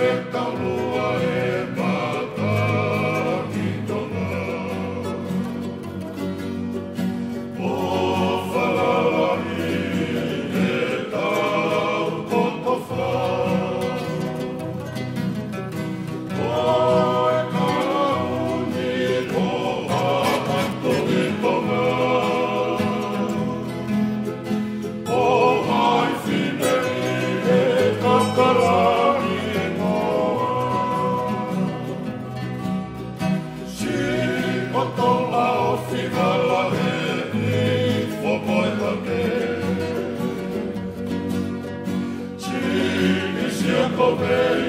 liberta o away.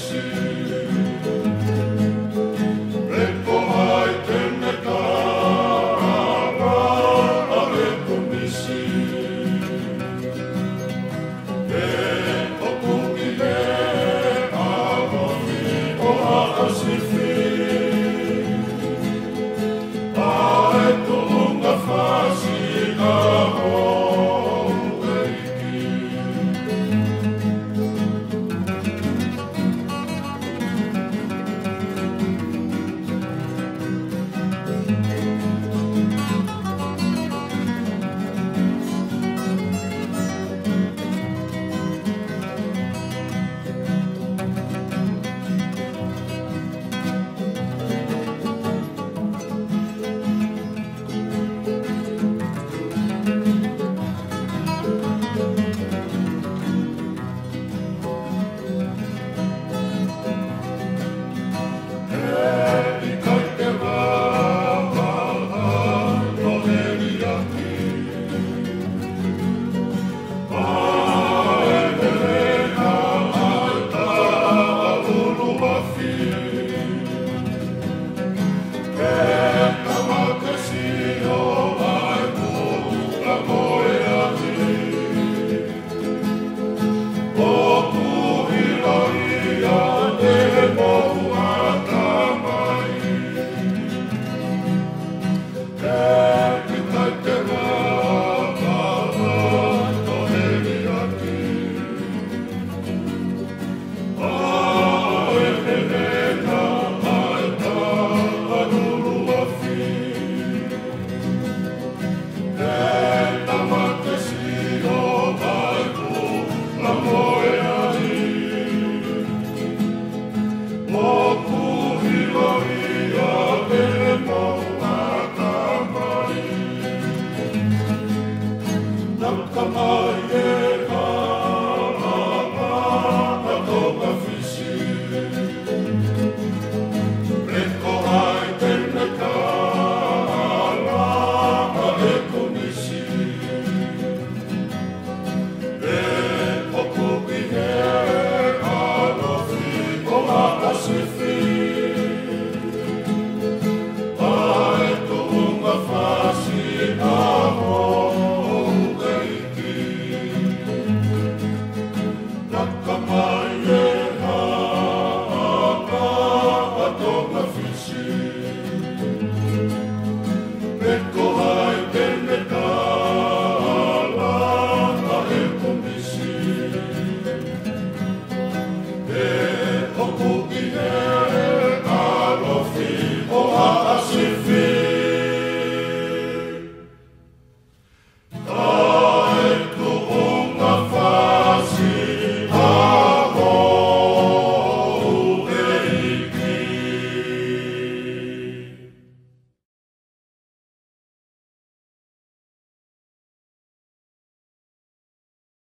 Jesus.